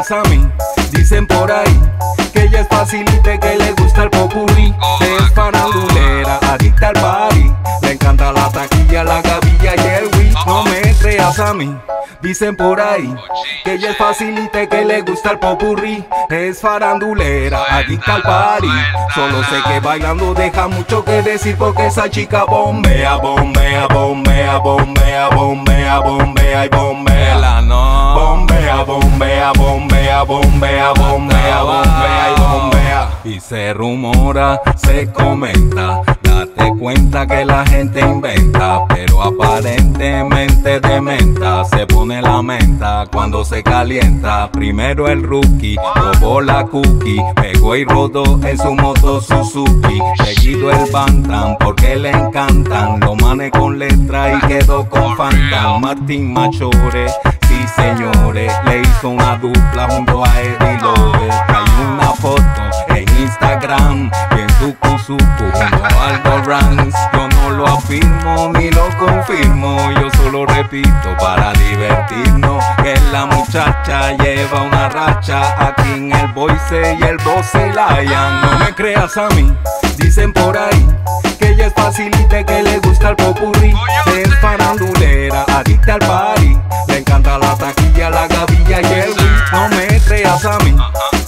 creas a mí, dicen por ahí que ella es facilite, que le gusta el popurrí, es farandulera, adicta al party, le encanta la taquilla, la gavilla y el wii. No me creas a mí, dicen por ahí que ella es facilite, que le gusta el popurrí, es farandulera, adicta al party. Solo sé que bailando deja mucho que decir porque esa chica bombea, bombea, bombea, bombea, bombea, bombea y bombea. Bombea, bombea, bombea, bombea, bombea, bombea y bombea. Y se rumora, se comenta, date cuenta que la gente inventa, pero aparentemente de menta se pone la menta cuando se calienta. Primero el rookie robó la cookie, pegó y rodó en su moto Suzuki. Seguido el Bantam porque le encantan, lo mane con letra y quedó con Fantan. Martín Machore, sí señores, le hizo una dupla junto a Eddie López. Hay una foto en Instagram, bien suku suku junto a Aldo Ranks. Yo no lo afirmo ni lo confirmo, yo solo repito para divertirnos que la muchacha lleva una racha aquí en el Voice y el Bosse Lion. No me creas a mí, dicen por ahí que ella es facilite, que le gusta el popurrí, es farandulera, adicta al party, creas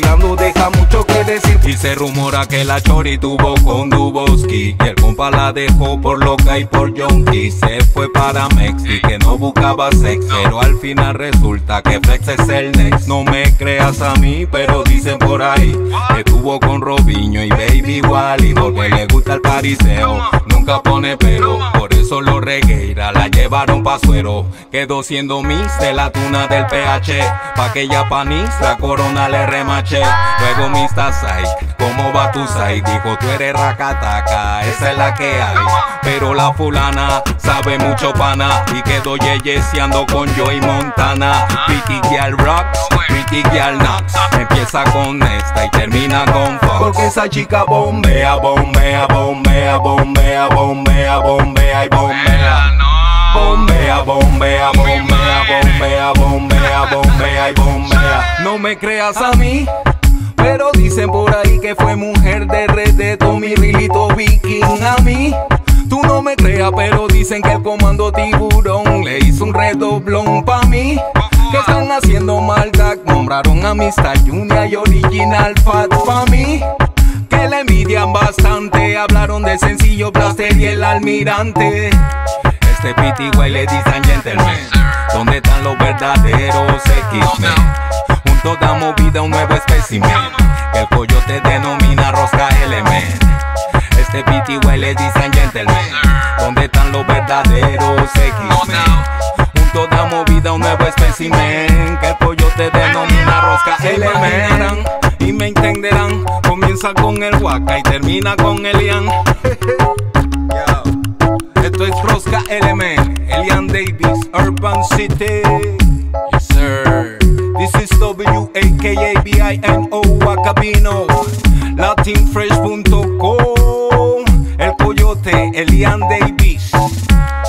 bailando deja mucho que decir. Y se rumora que la chori tuvo con Duboski Y el compa la dejó por loca y por junkie. Se fue para Mexi que no buscaba sex. Pero al final resulta que Flex es el next. No me creas a mí pero dicen por ahí Que tuvo con Robinho y Baby Wally Porque le gusta el pariseo. Nunca pone pero Por eso los regueira. La llevaron pa' suero Quedó siendo Miss de la tuna del PH Pa' que ella panis la corona le remache Luego Mista Psyche, ¿cómo va tu side? Dijo tú eres racataca, esa es la que hay Pero la fulana sabe mucho pana Y quedó yeyeseando con Joey Montana. Pretty Girl Rocks, Pretty Girl Knox Empieza con esta y termina con Fox. Porque esa chica bombea, bombea, bombea, bombea, bombea, bombea y bombea Bombea, bombea, bombea, bombea, bombea, y bombea. No me creas a mí, pero dicen por ahí que fue mujer de red de Tommy Rilito Viking a mí. Tú no me creas, pero dicen que el comando tiburón le hizo un redoblón pa' mí. Que están haciendo maldad, nombraron amistad Junior y original fat pa' mí. Que la envidian bastante, hablaron de sencillo Blaster y el almirante. Este pity güey le dicen gentleman ¿Dónde están los verdaderos X-Men? Juntos damos vida a un nuevo espécimen Que el coyote denomina rosca element. Este pity güey le dicen gentleman ¿Dónde están los verdaderos X-Men? Juntos damos vida a un nuevo espécimen Que el coyote denomina rosca element. Y me entenderán Comienza con el Waka y termina con el Ian Esto es Rosca Element, Elian Davis, Urban City. Yes, sir. This is W-A-K-A-B-I-N-O, Wacabino, latinfresh.com. El Coyote, Elian Davis.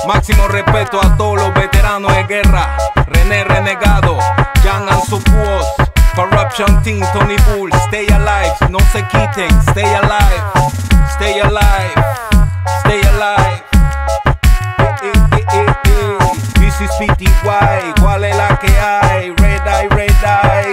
Máximo respeto a todos los veteranos de guerra. René Renegado, Jan Ansopuos, Corruption Team, Tony Bull, Stay Alive, no se quiten, stay alive, stay alive, stay alive. 50 wide. ¿Cuál es la que hay? Red eye, red eye.